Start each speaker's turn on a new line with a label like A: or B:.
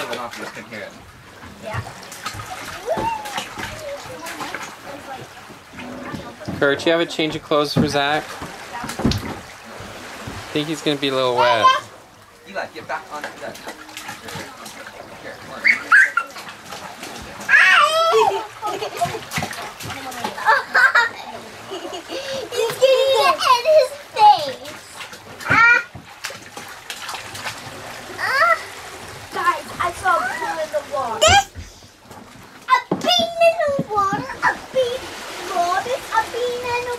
A: probably went off. You just couldn't hear it.
B: Yeah.
C: Kurt, you have a change of clothes for Zak? I think he's gonna be a little wet.
A: Eli, get back onto that. Here,